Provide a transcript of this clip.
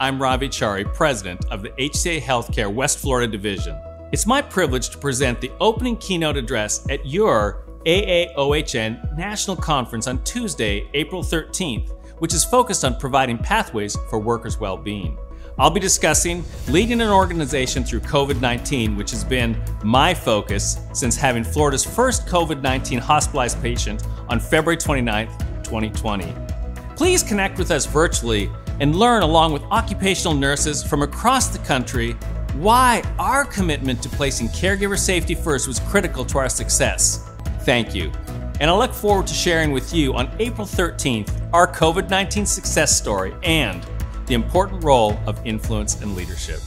I'm Ravi Chari, President of the HCA Healthcare West Florida Division. It's my privilege to present the opening keynote address at your AAOHN National Conference on Tuesday, April 13th, which is focused on providing pathways for workers' well being. I'll be discussing leading an organization through COVID 19, which has been my focus since having Florida's first COVID 19 hospitalized patient on February 29, 2020. Please connect with us virtually and learn along with occupational nurses from across the country why our commitment to placing caregiver safety first was critical to our success. Thank you. And I look forward to sharing with you on April 13th our COVID 19 success story and the important role of influence and leadership.